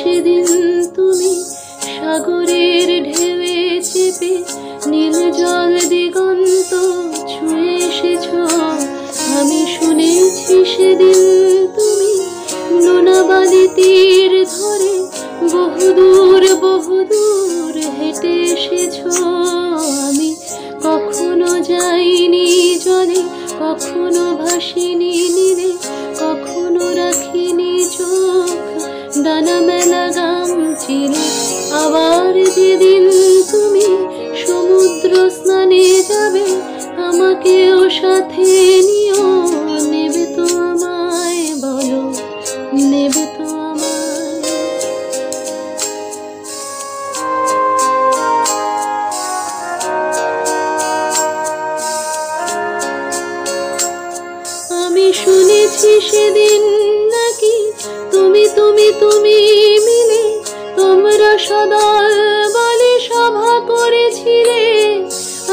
সেদিন তুমি সাগরের ঢেউয়ে চেপে নীল জল দিগন্ত ছুঁয়ে এসেছ। আমি শুনেছি সেদিন তুমি নোনাবালি তীর ধরে বহুদূর বহুদূর হেঁটে এসেছ। আমি কখনো যাইনি জলে, কখনো ভাসিনি নীলে, কখনো রাখিনি চোখ। আবার যেদিন তুমি সমুদ্র স্নানে যাবে, আমাকেও সাথে নিও। নেবে তো আমায় বলো, নেবে তো আমি শুনেছি সেদিন সদল বলে সভা করেছিলে,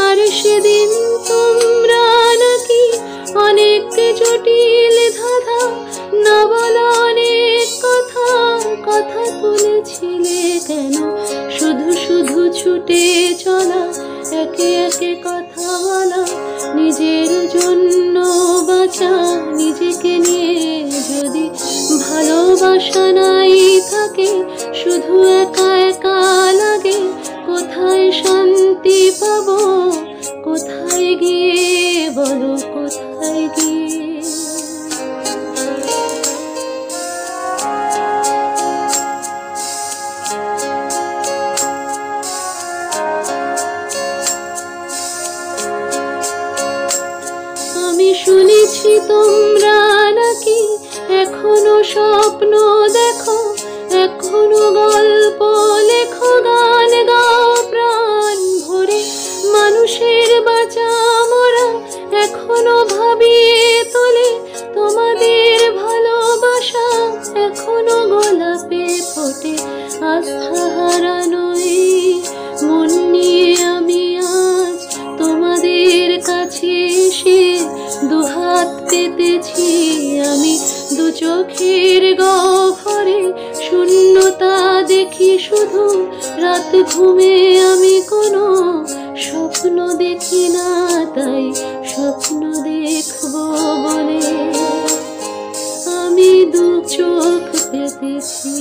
আর সেদিন তোমরা নাকি অনেক জটিল ধাঁধা না বলা অনেক কথা কথা তুলেছিলে কেন? শুধু শুধু ছুটে চলা, একে একে কথা বলা, নিজের জন্য বাঁচা, নিজেকে নিয়ে যদি ভালোবাসা নাই থাকে, শুধু একা গিয়ে বলো কোথায় গিয়ে? আমি শুনেছি তোমরা নাকি এখনও স্বপ্ন আমি দু চোখের গহরে শূন্যতা দেখি শুধু। রাত ঘুমে আমি কোনো স্বপ্ন দেখি না, তাই স্বপ্ন দেখব বলে। আমি দু চোখ পেতেছি,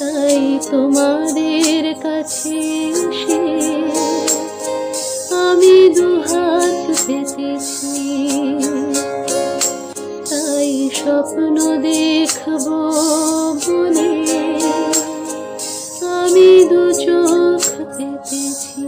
তাই তোমাদের কাছে এসে আমি দুহাত পেতেছি তাই স্বপ্ন দেখব বলে আমি দু চোখ পেতেছি